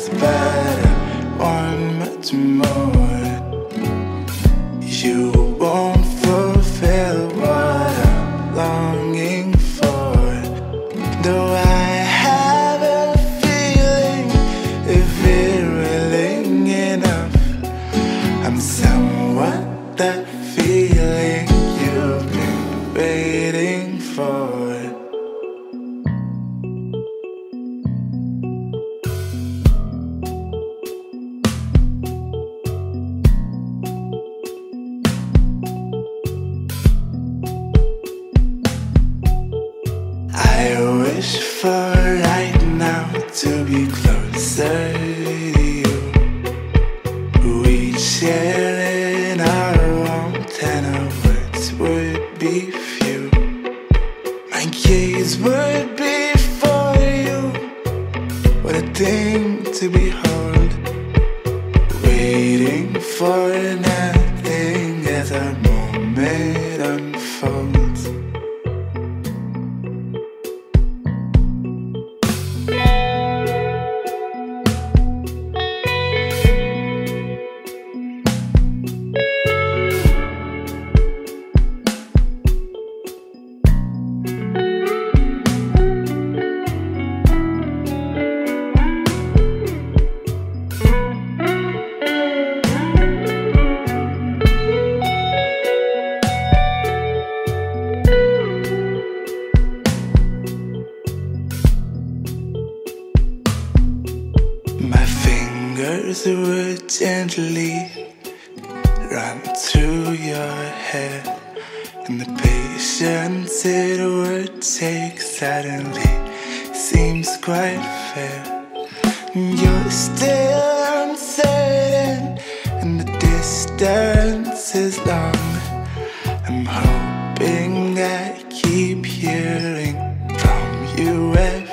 nights, but I want much more. You won't fulfill what I'm longing for. Though I have a feeling if we're willing enough, I'm somewhat that feeling you've been waiting for. Wish for right now to be closer to you. We share in our warmth and our words would be few. My gaze would be for you. What a thing to behold. Waiting for nothing as our moment unfolds. fingers would gently run through your head, and the patience it would take suddenly seems quite fair. And you're still uncertain, and the distance is long. I'm hoping I keep hearing from you every.